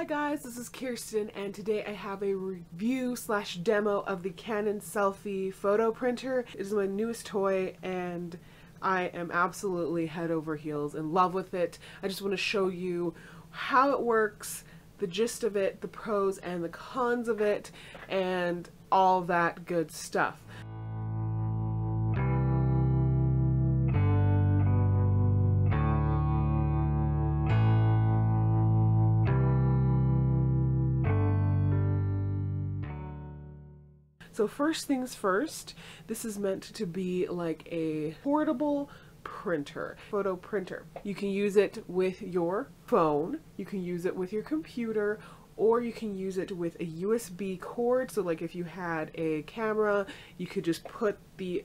Hi guys, this is Kirsten and today I have a review slash demo of the Canon SELPHY photo printer. It is my newest toy and I am absolutely head over heels in love with it. I just want to show you how it works, the gist of it, the pros and the cons of it, and all that good stuff. So first things first, this is meant to be like a portable printer, photo printer. You can use it with your phone, you can use it with your computer, or you can use it with a USB cord. So like if you had a camera, you could just put the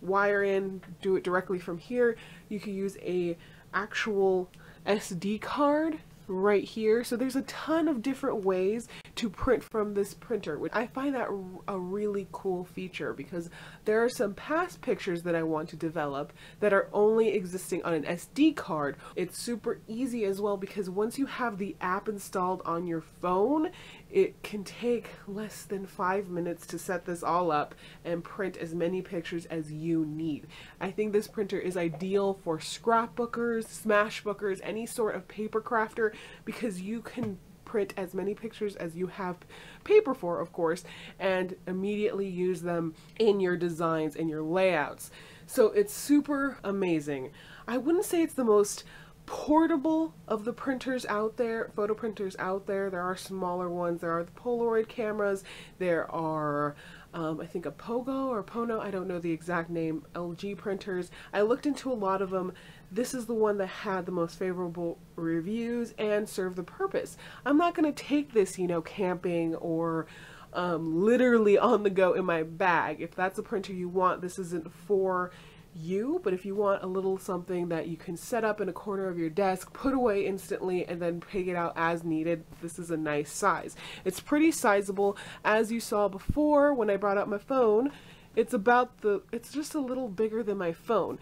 wire in, do it directly from here. You can use a actual SD card right here. So there's a ton of different ways to print from this printer, which I find that a really cool feature because there are some past pictures that I want to develop that are only existing on an SD card. It's super easy as well because once you have the app installed on your phone, it can take less than five minutes to set this all up and print as many pictures as you need. I think this printer is ideal for scrapbookers, smashbookers, any sort of paper crafter because you can print as many pictures as you have paper for, of course, and immediately use them in your designs and your layouts. So it's super amazing. I wouldn't say it's the most portable of the printers out there, photo printers out there. There are smaller ones. There are the Polaroid cameras. There are, um, I think, a Pogo or Pono. I don't know the exact name. LG printers. I looked into a lot of them. This is the one that had the most favorable reviews and served the purpose. I'm not going to take this, you know, camping or um, literally on the go in my bag. If that's a printer you want, this isn't for you, but if you want a little something that you can set up in a corner of your desk, put away instantly, and then take it out as needed, this is a nice size. It's pretty sizable. As you saw before when I brought out my phone, it's about the, it's just a little bigger than my phone.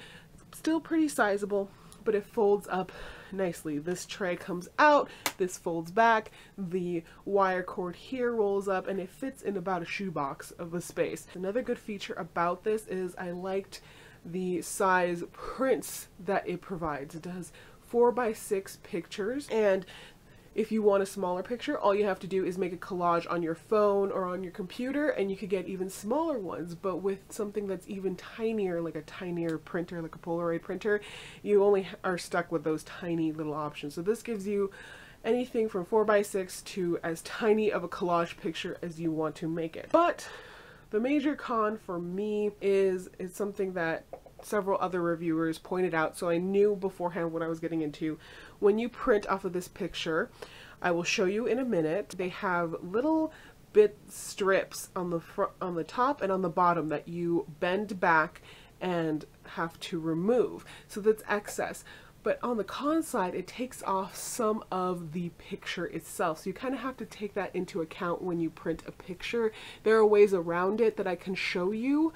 Still pretty sizable, but it folds up nicely. This tray comes out, this folds back, the wire cord here rolls up, and it fits in about a shoebox of a space. Another good feature about this is I liked the size prints that it provides. It does four by six pictures and if you want a smaller picture, all you have to do is make a collage on your phone or on your computer and you could get even smaller ones. But with something that's even tinier, like a tinier printer, like a Polaroid printer, you only are stuck with those tiny little options. So this gives you anything from 4 by 6 to as tiny of a collage picture as you want to make it. But the major con for me is, it's something that several other reviewers pointed out, so I knew beforehand what I was getting into. When you print off of this picture, I will show you in a minute, they have little bit strips on the front, on the top and on the bottom that you bend back and have to remove. So that's excess. But on the con side, it takes off some of the picture itself. So you kind of have to take that into account when you print a picture. There are ways around it that I can show you,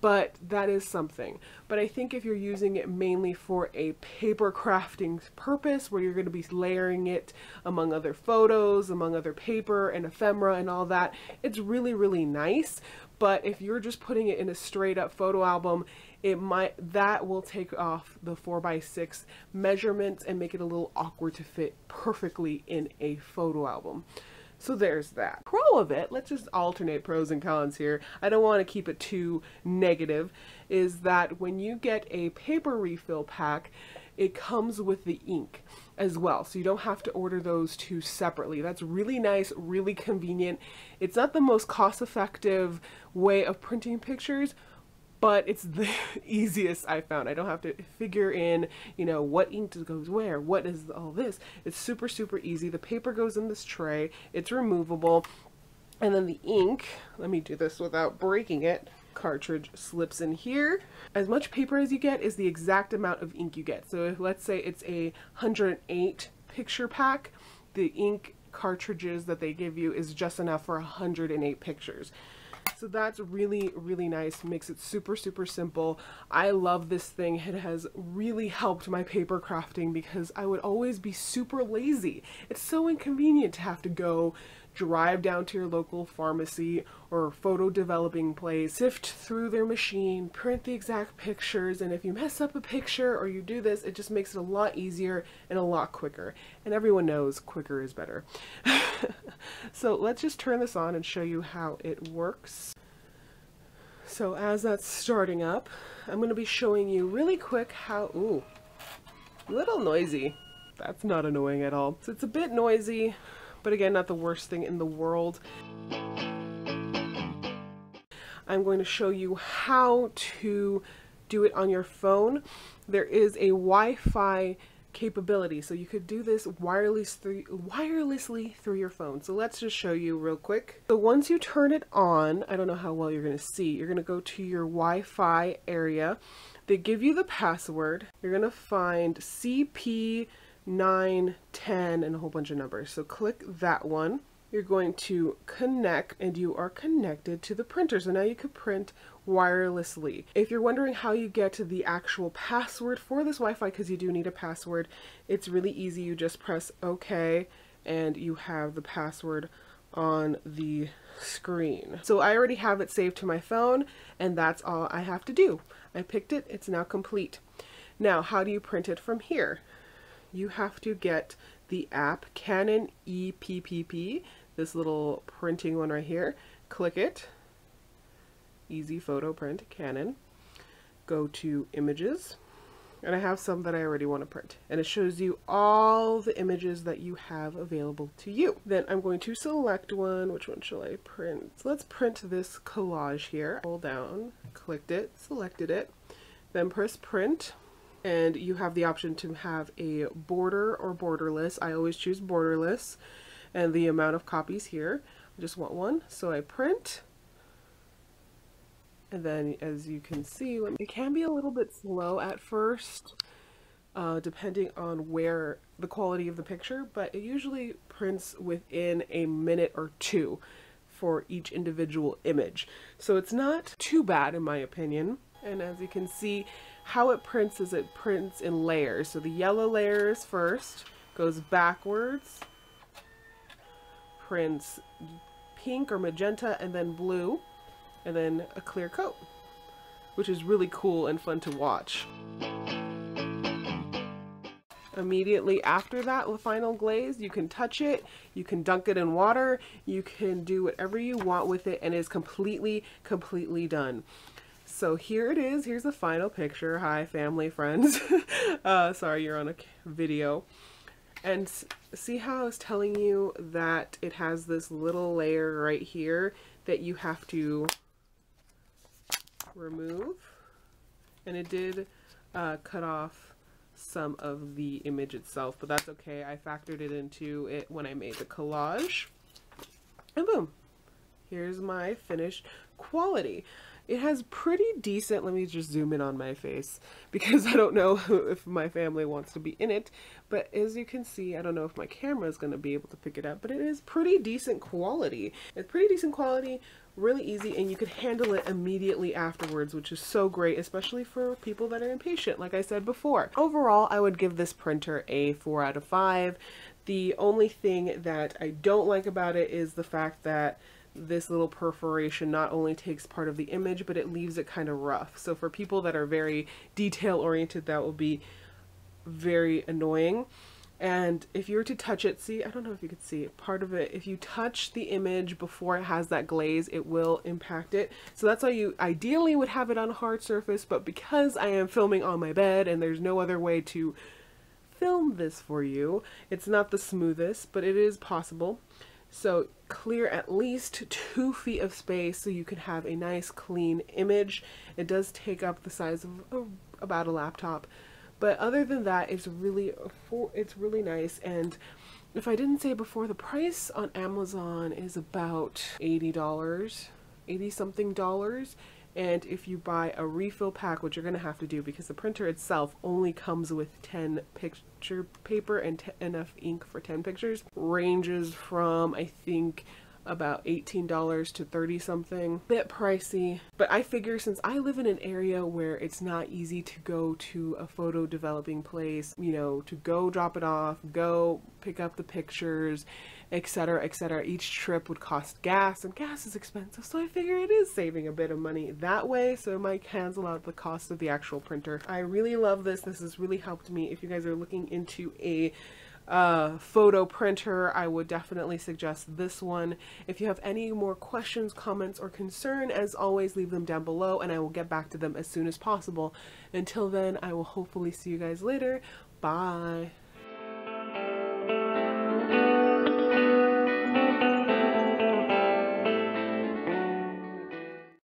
but that is something. But I think if you're using it mainly for a paper crafting purpose, where you're going to be layering it among other photos, among other paper and ephemera and all that, it's really, really nice. But if you're just putting it in a straight up photo album, it might that will take off the 4x6 measurements and make it a little awkward to fit perfectly in a photo album. So there's that. Pro of it, let's just alternate pros and cons here. I don't want to keep it too negative, is that when you get a paper refill pack, it comes with the ink as well. So you don't have to order those two separately. That's really nice, really convenient. It's not the most cost effective way of printing pictures, but it's the easiest I found. I don't have to figure in, you know, what ink goes where, what is all this. It's super, super easy. The paper goes in this tray, it's removable, and then the ink, let me do this without breaking it, cartridge slips in here. As much paper as you get is the exact amount of ink you get. So if, let's say it's a 108 picture pack, the ink cartridges that they give you is just enough for 108 pictures. So that's really, really nice. Makes it super, super simple. I love this thing. It has really helped my paper crafting because I would always be super lazy. It's so inconvenient to have to go drive down to your local pharmacy or photo developing place, sift through their machine, print the exact pictures, and if you mess up a picture or you do this, it just makes it a lot easier and a lot quicker. And everyone knows quicker is better. so let's just turn this on and show you how it works. So as that's starting up, I'm going to be showing you really quick how, ooh, little noisy. That's not annoying at all. So it's a bit noisy, but again, not the worst thing in the world. I'm going to show you how to do it on your phone. There is a Wi-Fi capability, so you could do this wireless through, wirelessly through your phone. So let's just show you real quick. So once you turn it on, I don't know how well you're going to see, you're going to go to your Wi-Fi area. They give you the password. You're going to find CP 9, 10, and a whole bunch of numbers. So click that one you're going to connect and you are connected to the printer. So now you can print wirelessly. If you're wondering how you get to the actual password for this Wi-Fi, because you do need a password, it's really easy. You just press OK and you have the password on the screen. So I already have it saved to my phone and that's all I have to do. I picked it, it's now complete. Now, how do you print it from here? You have to get the app Canon EPPP this little printing one right here. Click it. Easy photo print, Canon. Go to images. And I have some that I already want to print. And it shows you all the images that you have available to you. Then I'm going to select one. Which one shall I print? So let's print this collage here. Hold down, clicked it, selected it. Then press print and you have the option to have a border or borderless. I always choose borderless and the amount of copies here. I just want one, so I print. And then as you can see, it can be a little bit slow at first, uh, depending on where the quality of the picture, but it usually prints within a minute or two for each individual image. So it's not too bad in my opinion. And as you can see, how it prints is it prints in layers. So the yellow layer is first, goes backwards, prints pink or magenta and then blue and then a clear coat which is really cool and fun to watch. Immediately after that, the final glaze, you can touch it, you can dunk it in water, you can do whatever you want with it and it's completely, completely done. So here it is, here's the final picture. Hi family, friends. uh, sorry, you're on a video. And see how I was telling you that it has this little layer right here that you have to remove? And it did uh, cut off some of the image itself, but that's okay. I factored it into it when I made the collage. And boom, here's my finished quality. It has pretty decent, let me just zoom in on my face because I don't know if my family wants to be in it, but as you can see, I don't know if my camera is going to be able to pick it up, but it is pretty decent quality. It's pretty decent quality, really easy, and you can handle it immediately afterwards, which is so great, especially for people that are impatient, like I said before. Overall, I would give this printer a 4 out of 5. The only thing that I don't like about it is the fact that this little perforation not only takes part of the image, but it leaves it kind of rough. So for people that are very detail oriented, that will be very annoying. And if you were to touch it, see, I don't know if you could see part of it, if you touch the image before it has that glaze, it will impact it. So that's why you ideally would have it on a hard surface, but because I am filming on my bed and there's no other way to film this for you, it's not the smoothest, but it is possible. So clear at least two feet of space so you can have a nice clean image. It does take up the size of a, about a laptop, but other than that, it's really it's really nice. And if I didn't say before, the price on Amazon is about eighty dollars, eighty something dollars. And if you buy a refill pack, which you're going to have to do because the printer itself only comes with 10 picture paper and enough ink for 10 pictures, ranges from, I think, about $18 to 30 something. Bit pricey, but I figure since I live in an area where it's not easy to go to a photo developing place, you know, to go drop it off, go pick up the pictures, etc., etc. Each trip would cost gas, and gas is expensive, so I figure it is saving a bit of money that way, so it might cancel out the cost of the actual printer. I really love this. This has really helped me. If you guys are looking into a uh, photo printer, I would definitely suggest this one. If you have any more questions, comments, or concern, as always, leave them down below and I will get back to them as soon as possible. Until then, I will hopefully see you guys later. Bye.